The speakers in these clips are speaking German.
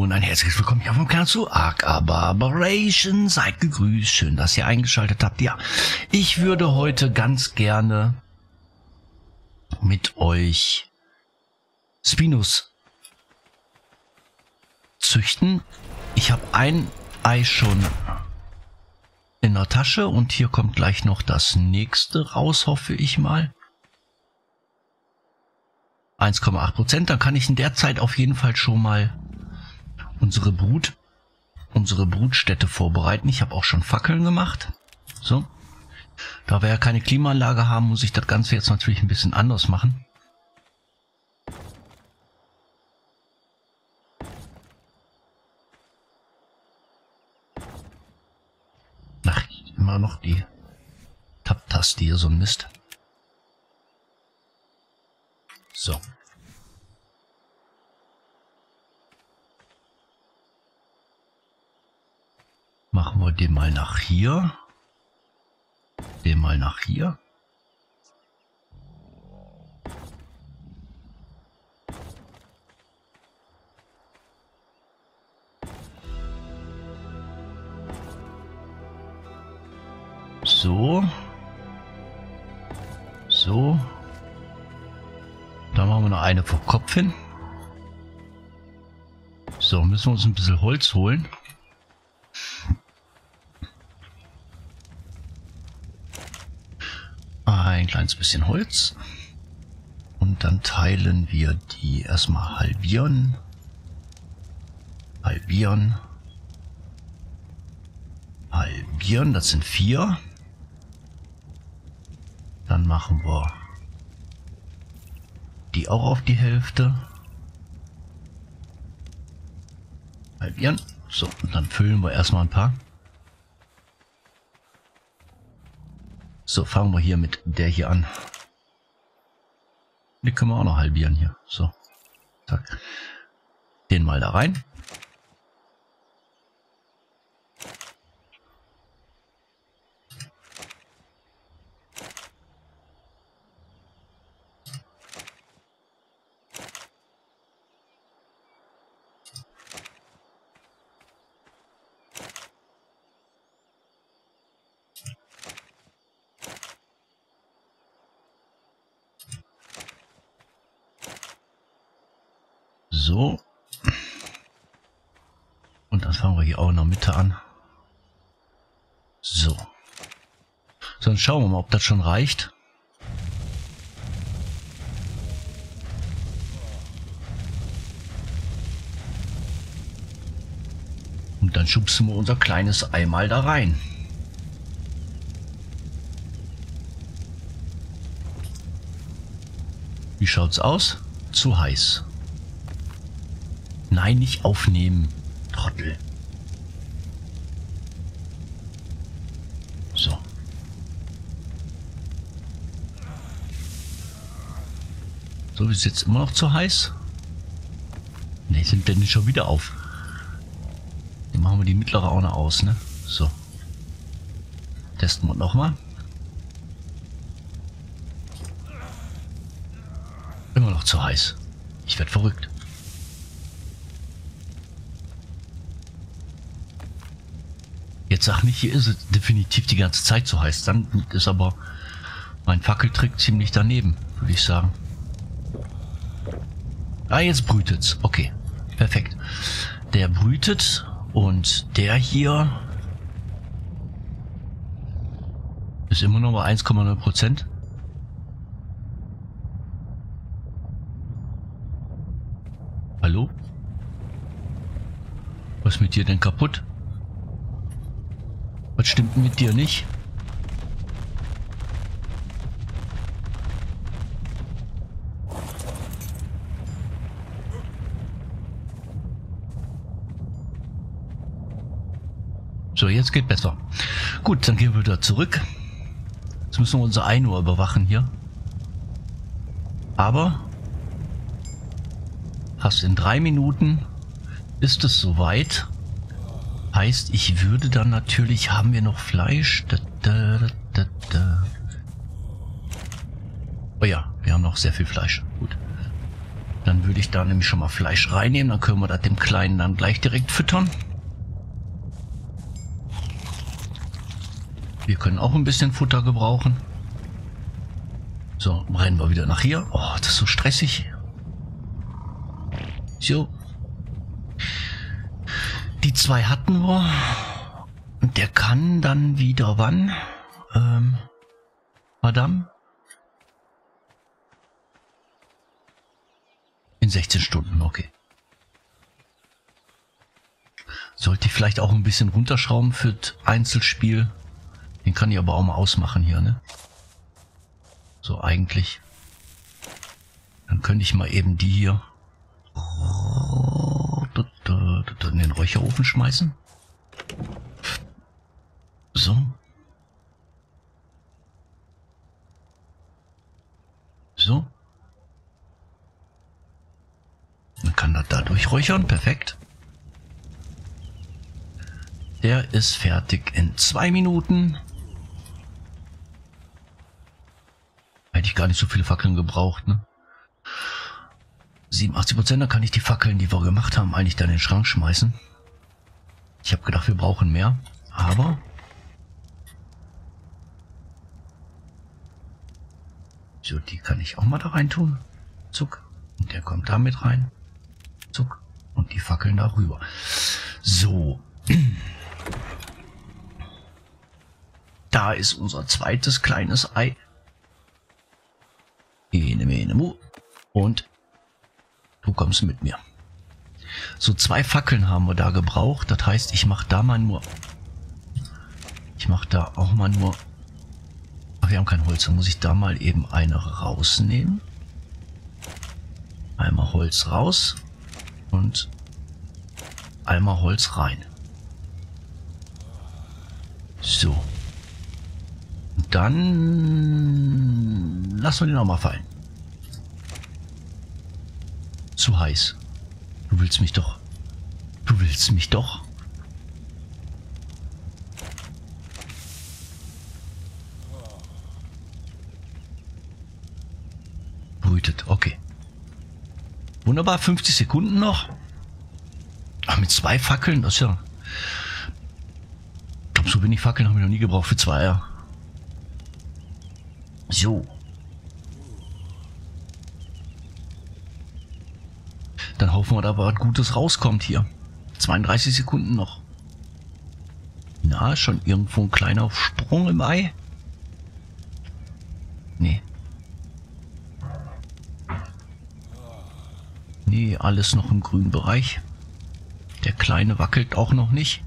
Und ein herzliches Willkommen hier vom Kanal zu Ark Barbaration. Seid gegrüßt, schön, dass ihr eingeschaltet habt. Ja, ich würde heute ganz gerne mit euch Spinus züchten. Ich habe ein Ei schon in der Tasche und hier kommt gleich noch das nächste raus, hoffe ich mal. 1,8 Prozent, dann kann ich in der Zeit auf jeden Fall schon mal unsere Brut, unsere Brutstätte vorbereiten. Ich habe auch schon Fackeln gemacht. So. Da wir ja keine Klimaanlage haben, muss ich das Ganze jetzt natürlich ein bisschen anders machen. Ach, immer noch die Tab-Taste hier, so ein Mist. So. Machen wir den mal nach hier. Den mal nach hier. So. So. Da machen wir noch eine vor Kopf hin. So, müssen wir uns ein bisschen Holz holen. Kleines bisschen Holz. Und dann teilen wir die erstmal halbieren. Halbieren. Halbieren, das sind vier. Dann machen wir die auch auf die Hälfte. Halbieren. So, und dann füllen wir erstmal ein paar. So, fangen wir hier mit der hier an. Die können wir auch noch halbieren hier. So. Zack. Den mal da rein. So. Und dann fangen wir hier auch in der Mitte an. So. Sonst schauen wir mal, ob das schon reicht. Und dann schubsen wir unser kleines Ei mal da rein. Wie schaut's aus? Zu heiß. Nein, nicht aufnehmen. Trottel. So. So, ist jetzt immer noch zu heiß? Ne, sind denn nicht schon wieder auf? Dann machen wir die mittlere auch noch aus, ne? So. Testen wir nochmal. Immer noch zu heiß. Ich werde verrückt. Jetzt sag nicht, hier ist es definitiv die ganze Zeit so heiß. Dann ist aber mein Fackeltrick ziemlich daneben, würde ich sagen. Ah, jetzt brütet's. Okay, perfekt. Der brütet und der hier ist immer noch bei 1,9 Prozent. Hallo? Was ist mit dir denn kaputt? Was stimmt mit dir nicht? So, jetzt geht besser. Gut, dann gehen wir wieder zurück. Jetzt müssen wir unser Ei nur überwachen hier. Aber fast in drei Minuten ist es soweit. Heißt, ich würde dann natürlich, haben wir noch Fleisch? Da, da, da. Oh ja, wir haben noch sehr viel Fleisch. Gut. Dann würde ich da nämlich schon mal Fleisch reinnehmen. Dann können wir das dem Kleinen dann gleich direkt füttern. Wir können auch ein bisschen Futter gebrauchen. So, rennen wir wieder nach hier. Oh, das ist so stressig. So. Die zwei hatten wir. Und der kann dann wieder wann? Ähm, Madame? In 16 Stunden, okay. Sollte ich vielleicht auch ein bisschen runterschrauben für das Einzelspiel. Den kann ich aber auch mal ausmachen hier, ne? So eigentlich. Dann könnte ich mal eben die hier in den Räucherofen schmeißen. So. So. Man kann das da durchräuchern. Perfekt. Der ist fertig in zwei Minuten. Hätte ich gar nicht so viele Fackeln gebraucht, ne? 87 Prozent, da kann ich die Fackeln, die wir gemacht haben, eigentlich dann in den Schrank schmeißen. Ich habe gedacht, wir brauchen mehr, aber... So, die kann ich auch mal da rein tun. Zuck. Und der kommt da mit rein. Zuck. Und die Fackeln da rüber. So. Da ist unser zweites kleines Ei. Kommst mit mir. So zwei Fackeln haben wir da gebraucht. Das heißt, ich mache da mal nur... Ich mache da auch mal nur... Ach, wir haben kein Holz. Dann muss ich da mal eben eine rausnehmen. Einmal Holz raus. Und einmal Holz rein. So. Und dann lassen wir den auch mal fallen. Zu heiß. Du willst mich doch. Du willst mich doch. Brütet, okay. Wunderbar, 50 Sekunden noch. Ach, mit zwei Fackeln, das ist ja... Ich glaube, so wenig Fackeln haben wir noch nie gebraucht für zwei. Ja. So. Hoffen wir, da was Gutes rauskommt hier. 32 Sekunden noch. Na, schon irgendwo ein kleiner Sprung im Ei? Nee. Nee, alles noch im grünen Bereich. Der Kleine wackelt auch noch nicht.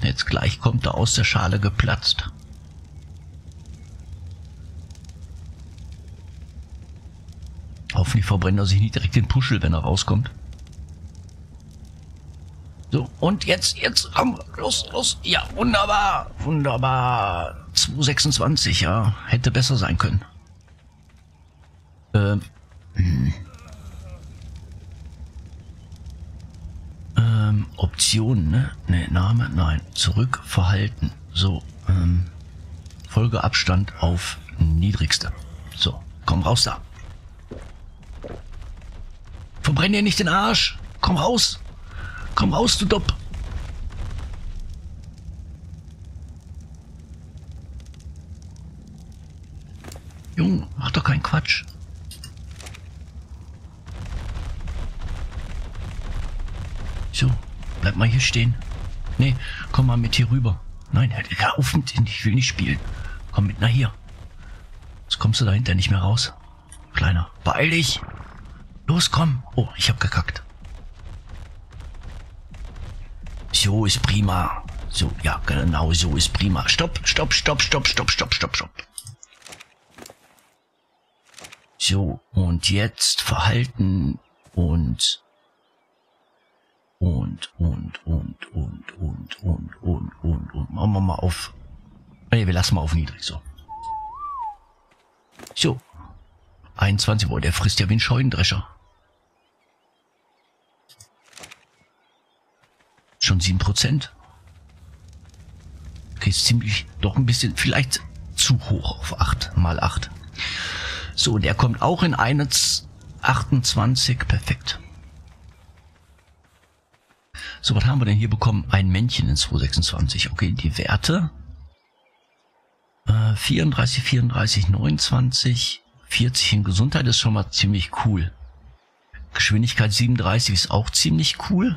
Jetzt gleich kommt er aus der Schale geplatzt. Hoffentlich verbrennt er sich nicht direkt den Puschel, wenn er rauskommt. So, und jetzt, jetzt, komm, los, los. Ja, wunderbar, wunderbar. 226, ja, hätte besser sein können. Ähm, hm. ähm, Optionen, ne? Ne, Name, nein. Zurück, Verhalten. So, ähm, Folgeabstand auf niedrigste. So, komm raus da. Verbrenn dir nicht den Arsch. Komm raus. Komm raus, du Dopp. Jung, mach doch keinen Quatsch. So, bleib mal hier stehen. Nee, komm mal mit hier rüber. Nein, hör auf mit, ich will nicht spielen. Komm mit nach hier. Jetzt kommst du dahinter nicht mehr raus. Kleiner, beeil dich. Los, komm. Oh, ich hab gekackt. So ist prima. So, ja, genau, so ist prima. Stopp, stopp, stopp, stopp, stopp, stopp, stopp, stopp. So, und jetzt Verhalten und und, und, und, und, und, und, und, und, und. Machen wir mal auf. Nee, wir lassen mal auf niedrig, so. So. 21, boah, der frisst ja wie ein Scheunendrescher. Schon 7%. Okay, ist ziemlich, doch ein bisschen, vielleicht zu hoch auf 8 mal 8. So, der kommt auch in eine, 28, perfekt. So, was haben wir denn hier bekommen? Ein Männchen in 226. Okay, die Werte. Äh, 34, 34, 29, 40 in Gesundheit ist schon mal ziemlich cool. Geschwindigkeit 37 ist auch ziemlich cool.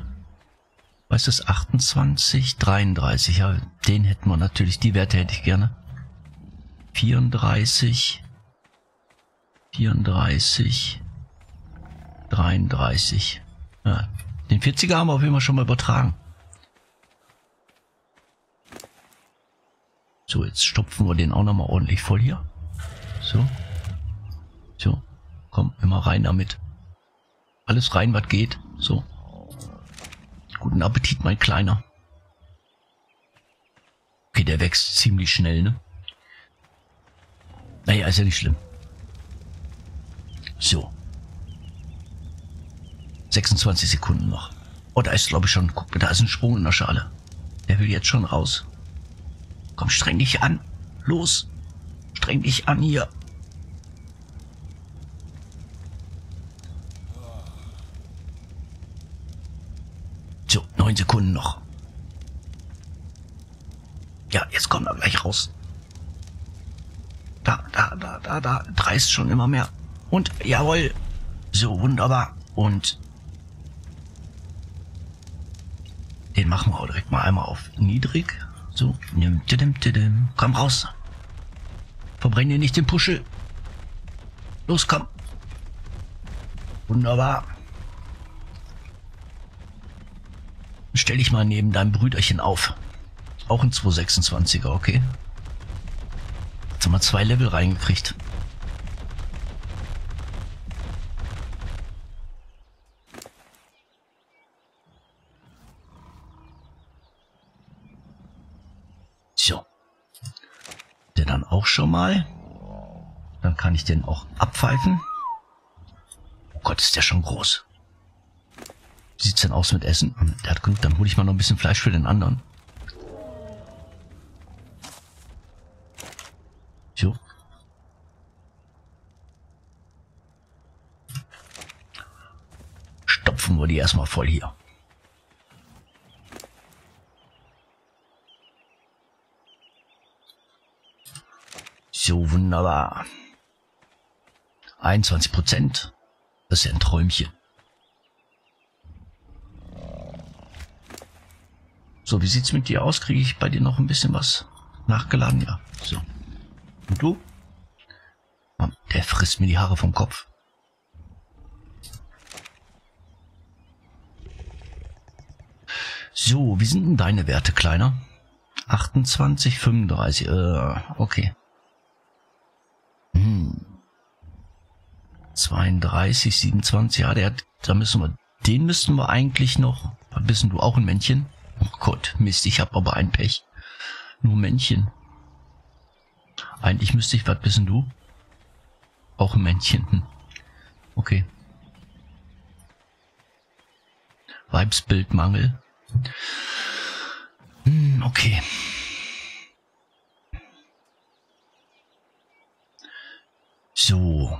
Was ist das? 28, 33. Ja, den hätten wir natürlich. Die Werte hätte ich gerne. 34, 34, 33. Ja, den 40er haben wir auf jeden Fall schon mal übertragen. So, jetzt stopfen wir den auch nochmal ordentlich voll hier. So. So. Komm, immer rein damit. Alles rein, was geht. So. Guten Appetit, mein Kleiner. Okay, der wächst ziemlich schnell, ne? Naja, ist ja nicht schlimm. So. 26 Sekunden noch. Oh, da ist, glaube ich, schon... Guck, da ist ein Sprung in der Schale. Der will jetzt schon raus. Komm, streng dich an. Los. Streng dich an hier. So, neun Sekunden noch. Ja, jetzt kommt er gleich raus. Da, da, da, da, da. Dreist schon immer mehr. Und, jawohl. So, wunderbar. Und den machen wir auch direkt mal einmal auf niedrig. So, komm raus. Verbrenn dir nicht den Puschel. Los, komm. Wunderbar. Stell dich mal neben deinem Brüderchen auf. Auch ein 226er, okay? Jetzt haben wir zwei Level reingekriegt. auch schon mal. Dann kann ich den auch abpfeifen. Oh Gott, ist der schon groß. Sieht's denn aus mit Essen? Der hat genug, dann hole ich mal noch ein bisschen Fleisch für den anderen. So. Stopfen wir die erstmal voll hier. So, wunderbar. 21 Prozent. Das ist ja ein Träumchen. So, wie sieht's mit dir aus? Kriege ich bei dir noch ein bisschen was nachgeladen? Ja, so. Und du? Mann, der frisst mir die Haare vom Kopf. So, wie sind denn deine Werte, Kleiner? 28, 35, äh, okay. 32, 27, ja, der hat, da müssen wir, den müssten wir eigentlich noch, bist du auch ein Männchen? Oh Gott, Mist, ich hab aber ein Pech. Nur Männchen. Eigentlich müsste ich, was bist du? Auch ein Männchen. Hm. Okay. Weibsbildmangel. Hm, okay. So.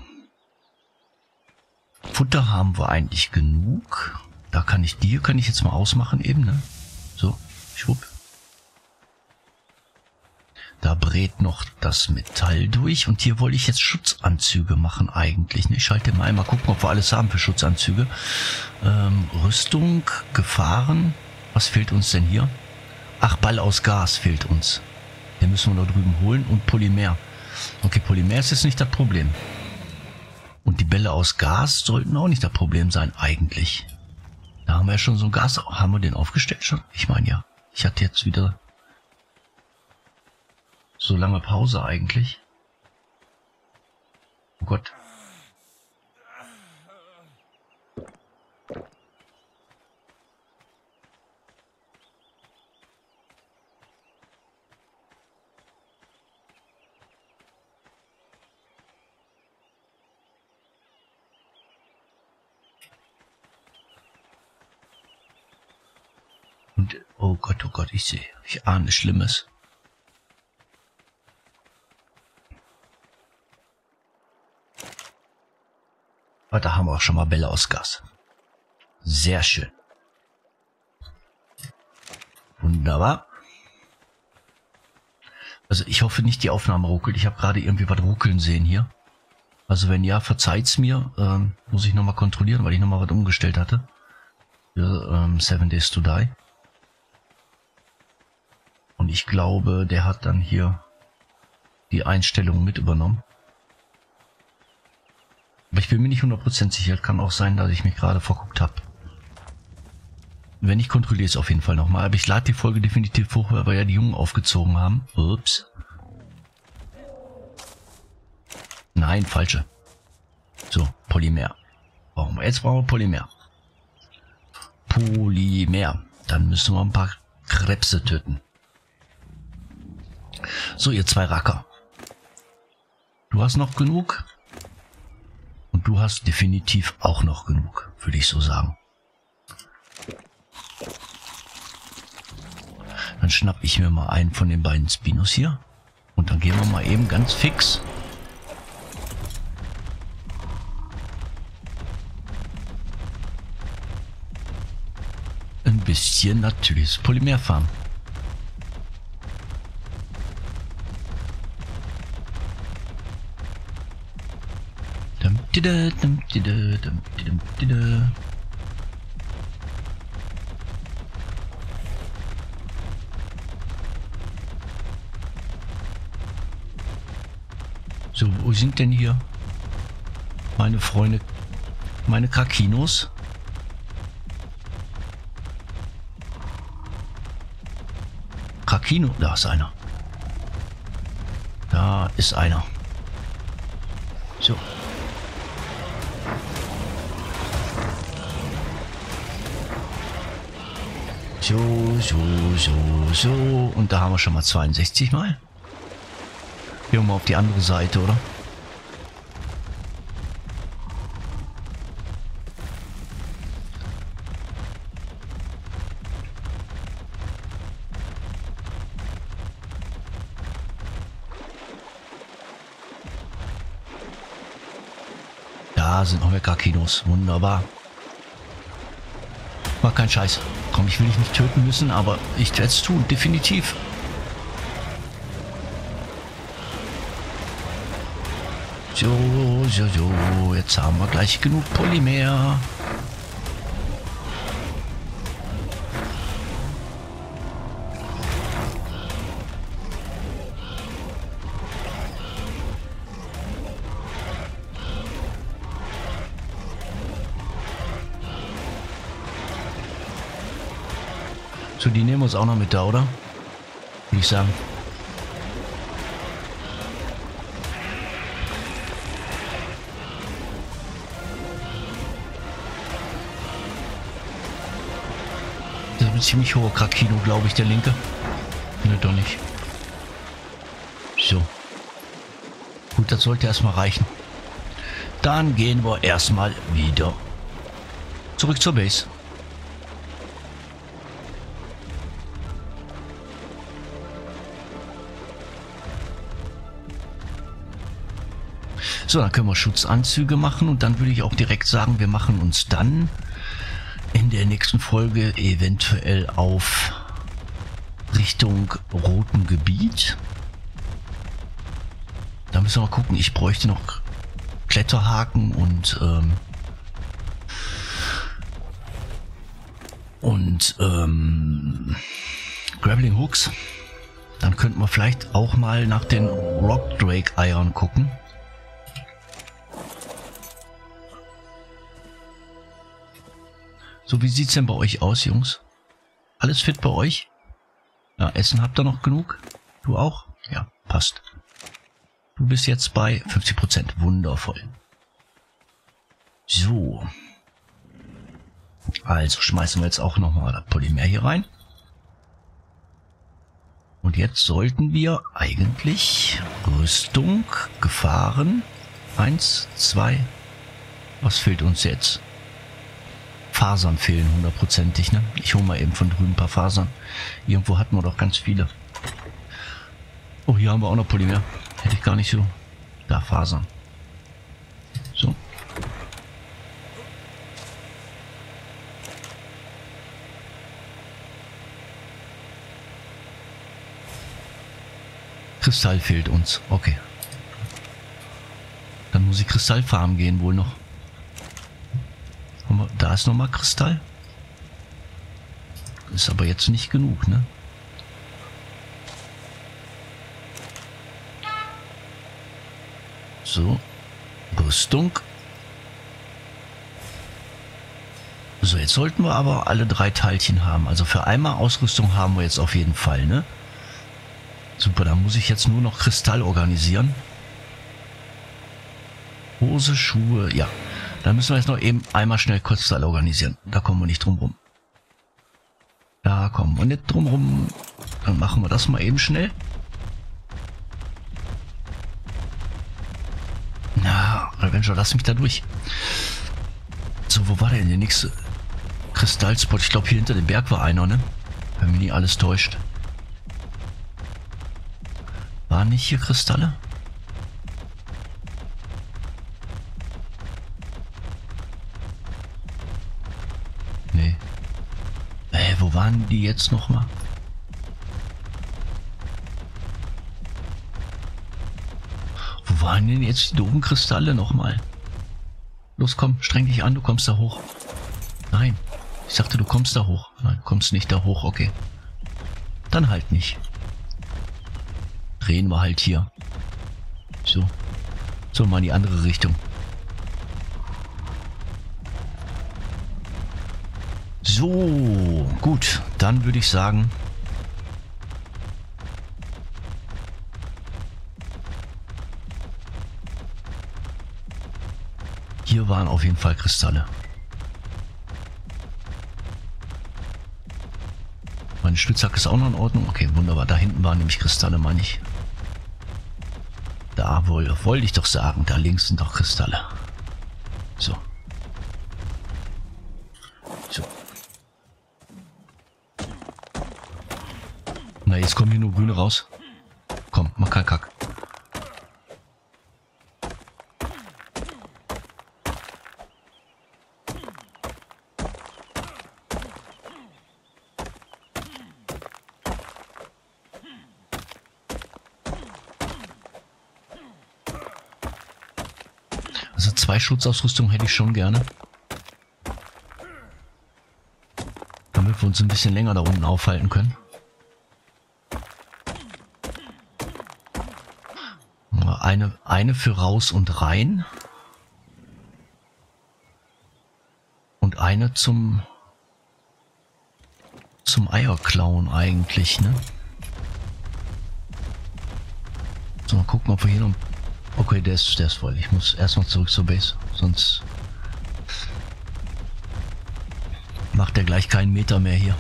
Futter haben wir eigentlich genug. Da kann ich dir, kann ich jetzt mal ausmachen eben, ne? Schwupp. Da brät noch das Metall durch und hier wollte ich jetzt Schutzanzüge machen eigentlich. Ne? Ich schalte mal einmal gucken, ob wir alles haben für Schutzanzüge. Ähm, Rüstung, Gefahren. Was fehlt uns denn hier? Ach, Ball aus Gas fehlt uns. Den müssen wir da drüben holen und Polymer. Okay, Polymer ist jetzt nicht das Problem. Und die Bälle aus Gas sollten auch nicht das Problem sein, eigentlich. Da haben wir ja schon so ein Gas. Haben wir den aufgestellt schon? Ich meine ja. Ich hatte jetzt wieder so lange Pause eigentlich. Oh Gott. Und, oh Gott, oh Gott, ich sehe, ich ahne Schlimmes. Aber da haben wir auch schon mal Bälle aus Gas. Sehr schön. Wunderbar. Also ich hoffe nicht, die Aufnahme ruckelt. Ich habe gerade irgendwie was ruckeln sehen hier. Also wenn ja, verzeiht's mir. Ähm, muss ich nochmal kontrollieren, weil ich nochmal was umgestellt hatte. Für ähm, Seven Days to Die. Und ich glaube, der hat dann hier die Einstellungen mit übernommen. Aber ich bin mir nicht 100% sicher. Kann auch sein, dass ich mich gerade verguckt habe. Wenn ich kontrolliere es auf jeden Fall nochmal. Aber ich lade die Folge definitiv hoch, weil wir ja die Jungen aufgezogen haben. Ups. Nein, falsche. So, Polymer. Brauchen. Jetzt brauchen wir Polymer. Polymer. Dann müssen wir ein paar Krebse töten. So, ihr zwei Racker. Du hast noch genug. Und du hast definitiv auch noch genug, würde ich so sagen. Dann schnapp ich mir mal einen von den beiden Spinos hier. Und dann gehen wir mal eben ganz fix. Ein bisschen natürliches Polymer So, wo sind denn hier meine Freunde, meine Krakinos? Krakino, da ist einer. Da ist einer. So. So, so, so, so. Und da haben wir schon mal 62 Mal. Gehen wir mal auf die andere Seite, oder? Da sind noch mehr Kinos. Wunderbar. War kein Scheiß. Komm, ich will dich nicht töten müssen, aber ich werde es tun. Definitiv. So, so, so. Jetzt haben wir gleich genug Polymer. So, die nehmen wir uns auch noch mit da, oder? Würde ich sagen. Das ist ein ziemlich hoher Krakino, glaube ich, der linke. Ne, doch nicht. So. Gut, das sollte erstmal reichen. Dann gehen wir erstmal wieder zurück zur Base. So, dann können wir Schutzanzüge machen und dann würde ich auch direkt sagen, wir machen uns dann in der nächsten Folge eventuell auf Richtung roten Gebiet. Da müssen wir mal gucken. Ich bräuchte noch Kletterhaken und ähm, und ähm, Grappling Hooks. Dann könnten wir vielleicht auch mal nach den Rock Drake Eiern gucken. So, wie sieht's denn bei euch aus, Jungs? Alles fit bei euch? Ja, Essen habt ihr noch genug? Du auch? Ja, passt. Du bist jetzt bei 50%. Wundervoll. So. Also schmeißen wir jetzt auch nochmal das Polymer hier rein. Und jetzt sollten wir eigentlich Rüstung, Gefahren. Eins, zwei. Was fehlt uns jetzt? Fasern fehlen hundertprozentig. Ne? Ich hole mal eben von drüben ein paar Fasern. Irgendwo hatten wir doch ganz viele. Oh, hier haben wir auch noch Polymer. Hätte ich gar nicht so. Da, Fasern. So. Kristall fehlt uns. Okay. Dann muss ich Kristallfarm gehen wohl noch. Da ist nochmal Kristall. Ist aber jetzt nicht genug, ne? So. Rüstung. So, jetzt sollten wir aber alle drei Teilchen haben. Also für einmal Ausrüstung haben wir jetzt auf jeden Fall, ne? Super, dann muss ich jetzt nur noch Kristall organisieren. Hose, Schuhe, ja. Dann müssen wir jetzt noch eben einmal schnell Kristall organisieren. Da kommen wir nicht drum rum. Da kommen wir nicht drum rum. Dann machen wir das mal eben schnell. Na, Avenger, lass mich da durch. So, wo war denn der nächste Kristallspot? Ich glaube, hier hinter dem Berg war einer, ne? Wenn mich nie alles täuscht. Waren nicht hier Kristalle? Waren die jetzt nochmal? Wo waren denn jetzt die doofen Kristalle nochmal? Los, komm, streng dich an, du kommst da hoch. Nein, ich sagte, du kommst da hoch. Nein, kommst nicht da hoch, okay. Dann halt nicht. Drehen wir halt hier. So. So, mal in die andere Richtung. So, gut. Dann würde ich sagen, Hier waren auf jeden Fall Kristalle. Meine Spitzhacke ist auch noch in Ordnung. Okay, wunderbar. Da hinten waren nämlich Kristalle, meine ich. Da wohl, wollte ich doch sagen. Da links sind doch Kristalle. So. So. Na, jetzt kommen hier nur Grüne raus. Komm, mach keinen Kack. Also zwei Schutzausrüstung hätte ich schon gerne. Damit wir uns ein bisschen länger da unten aufhalten können. Eine, für raus und rein. Und eine zum zum Eierklauen eigentlich, ne? So, mal gucken, ob wir hier noch Okay, der ist, der ist voll. Ich muss erstmal zurück zur Base, sonst macht er gleich keinen Meter mehr hier.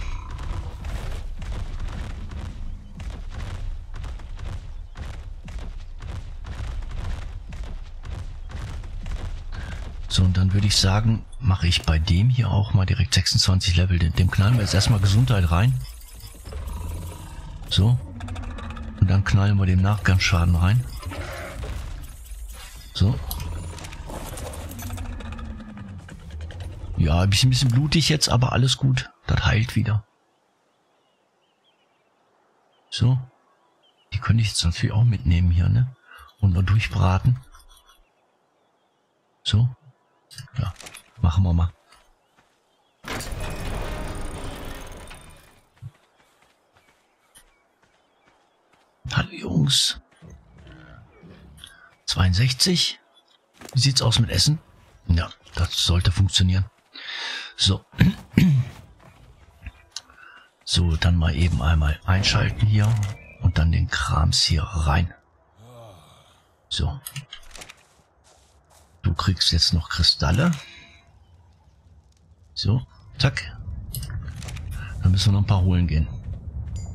So, und dann würde ich sagen, mache ich bei dem hier auch mal direkt 26 Level. Dem knallen wir jetzt erstmal Gesundheit rein. So. Und dann knallen wir dem Nachgangsschaden rein. So. Ja, ein bisschen, blutig jetzt, aber alles gut. Das heilt wieder. So. Die könnte ich jetzt natürlich auch mitnehmen hier, ne? Und nur durchbraten. So. Ja, machen wir mal. Hallo Jungs. 62. Wie sieht's aus mit Essen? Ja, das sollte funktionieren. So. So, dann mal eben einmal einschalten hier und dann den Krams hier rein. So. Du kriegst jetzt noch Kristalle. So, zack. Dann müssen wir noch ein paar holen gehen.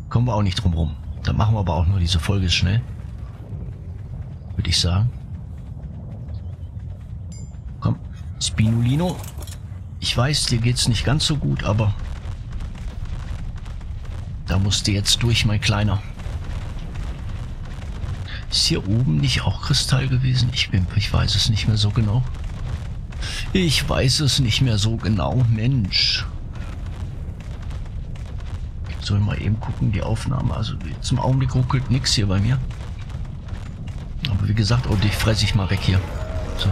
Kommen wir auch nicht drum rum. Dann machen wir aber auch nur diese Folge schnell würde ich sagen. Komm, Spinulino. Ich weiß, dir geht's nicht ganz so gut, aber da musst du jetzt durch, mein Kleiner. Ist hier oben nicht auch Kristall gewesen? Ich, bin, ich weiß es nicht mehr so genau. Ich weiß es nicht mehr so genau, Mensch. Soll mal eben gucken, die Aufnahme. Also zum Augenblick ruckelt nichts hier bei mir. wie gesagt, und ich fresse ich mal weg hier. So.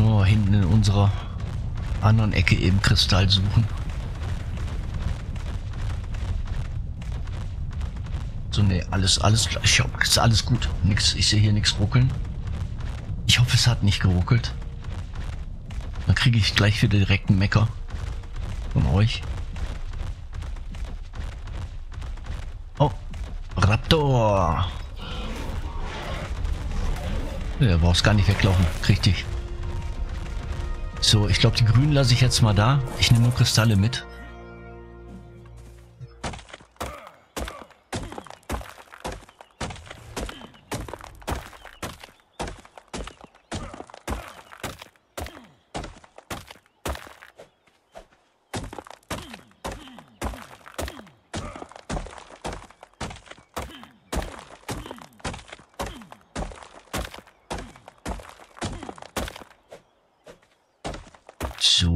Oh, hinten in unserer anderen Ecke eben Kristall suchen. So, nee, alles, alles, ich hoffe, ist alles gut. Nix, ich sehe hier nichts ruckeln. Ich hoffe, es hat nicht geruckelt. Dann kriege ich gleich wieder direkt einen Mecker. Von euch. Oh, Raptor. Ja, brauchst gar nicht weglaufen. Richtig. So, ich glaube, die grünen lasse ich jetzt mal da. Ich nehme nur Kristalle mit. So.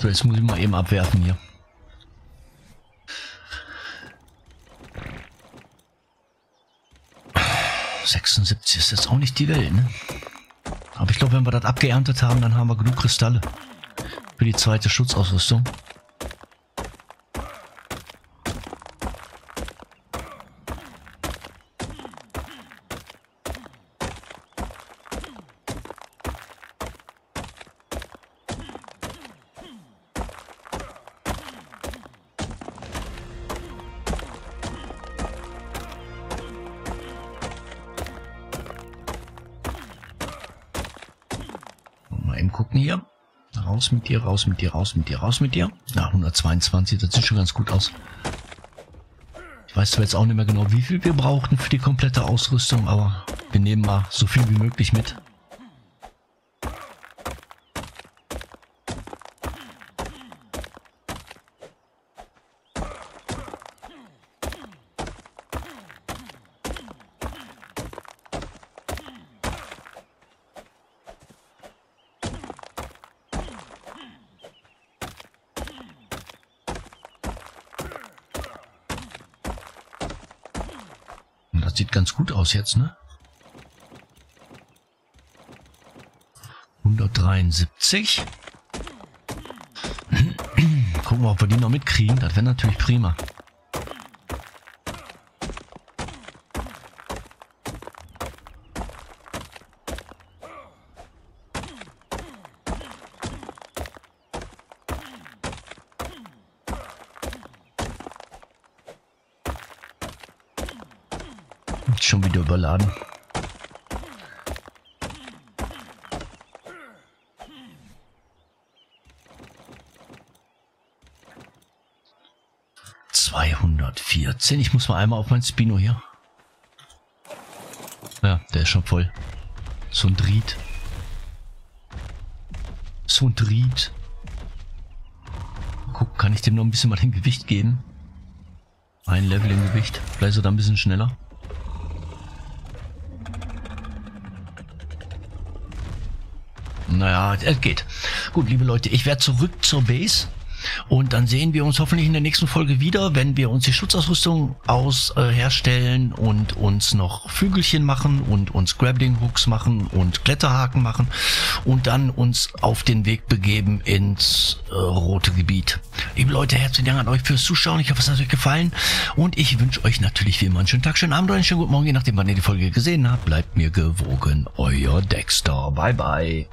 So, jetzt muss ich mal eben abwerfen hier. 76 ist jetzt auch nicht die Welt, ne? Aber ich glaube, wenn wir das abgeerntet haben, dann haben wir genug Kristalle. Für die zweite Schutzausrüstung. Dir, raus mit dir, raus mit dir, raus mit dir. Na, 122, das sieht schon ganz gut aus. Ich weiß zwar jetzt auch nicht mehr genau, wie viel wir brauchten für die komplette Ausrüstung, aber wir nehmen mal so viel wie möglich mit. Das sieht ganz gut aus jetzt, ne? 173. Gucken wir, ob wir die noch mitkriegen. Das wäre natürlich prima. Überladen. Zweihundertvierzehn. Ich muss mal einmal auf mein Spino hier. Ja, der ist schon voll. So ein Dried. So ein Dried. Guck, kann ich dem noch ein bisschen mal den Gewicht geben? Ein Level im Gewicht. Vielleicht ist er da ein bisschen schneller. Naja, es geht. Gut, liebe Leute, ich werde zurück zur Base. Und dann sehen wir uns hoffentlich in der nächsten Folge wieder, wenn wir uns die Schutzausrüstung aus äh, herstellen und uns noch Flügelchen machen und uns Grappling Hooks machen und Kletterhaken machen und dann uns auf den Weg begeben ins äh, rote Gebiet. Liebe Leute, herzlichen Dank an euch fürs Zuschauen. Ich hoffe, es hat euch gefallen und ich wünsche euch natürlich wie immer einen schönen Tag, schönen Abend oder einen schönen guten Morgen, je nachdem, wann ihr die Folge gesehen habt. Bleibt mir gewogen, euer Dexter. Bye bye.